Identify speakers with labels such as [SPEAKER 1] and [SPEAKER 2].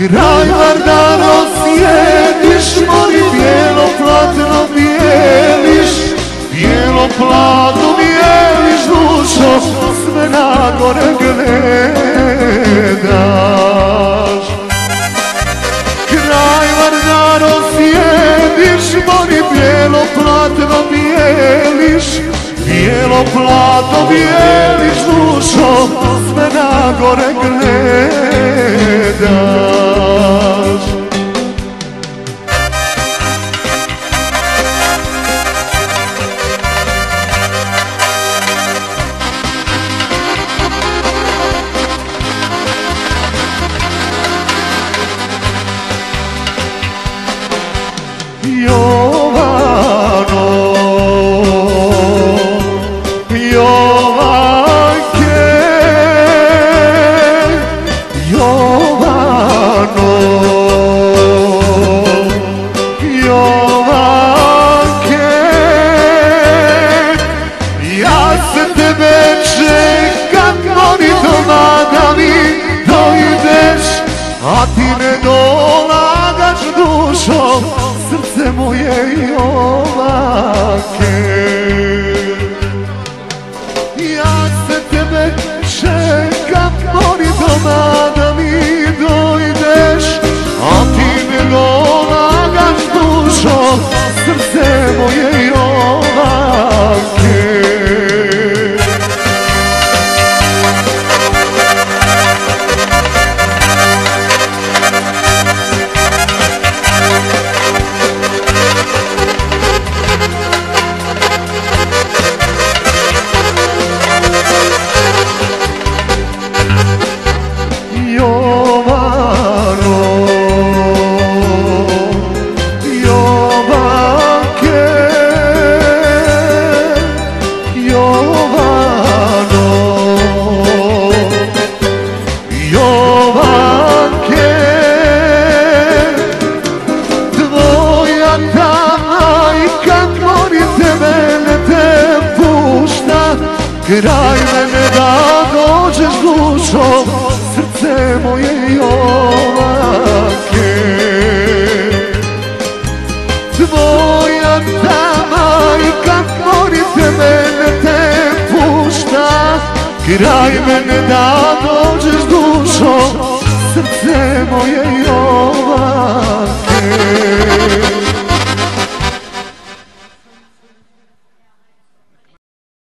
[SPEAKER 1] Kraj Vardano sjediš Mori bijelo platno bijeliš Bijelo platno Sve nagore gledaš Kraj Vardano sjediš Mori bijelo platno bijeliš Bijelo platno bijeliš Jovano. Jovanke Jovano. Jovanke Ja se tebe čekam Moni doma da mi dojdeš A ti ne dolagaš dušom Srce moje Jovanke Kraj mene da dođeš dušom Srce moje Jovanke Tvoja ta majka mori tebe ne te pušta. Kraj mene da dođeš dušom Srce moje Jovanke